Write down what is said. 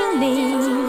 心里。